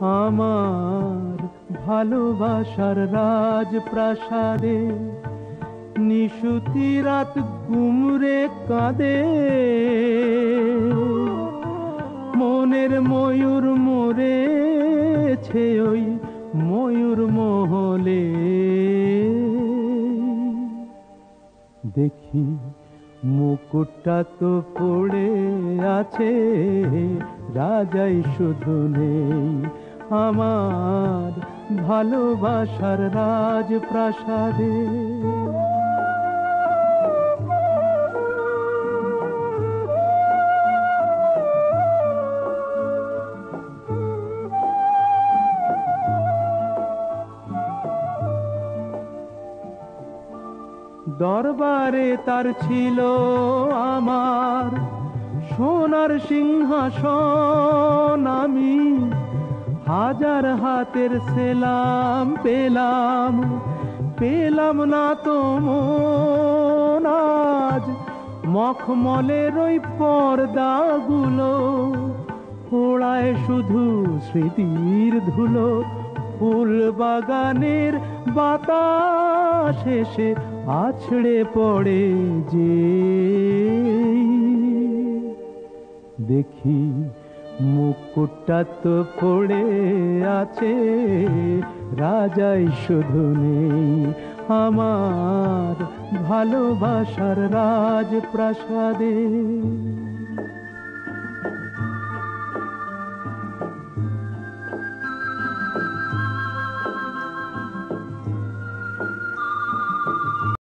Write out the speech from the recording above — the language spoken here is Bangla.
আমার ভালোবাসার রাজপ্রাসাদে নিশুতি রাত গুমরে কাঁদে। মনের ময়ূর মরেছে ওই ময়ূর মহলে। দেখি মুকুটটা তো পড়ে আছে রাজাই শুধু নেই। আমার ভালোবাসার রাজপ্রাসাদে। দরবারে তার ছিল আমার। সোনার সিংহাসন আমি হাজার হাতের সেলাম পেলাম। পেলাম না তো আজ মখমলের ওই পর্দাগুলো, পোড়ায় শুধু স্মৃতির ধুলো। ফুল বাগানের বাতাস এসে আছড়ে পড়ে যে। দেখি মুকুটটা তো পড়ে আছে, রাজাই শুধু নেই আমার ভালোবাসার রাজপ্রাসাদে।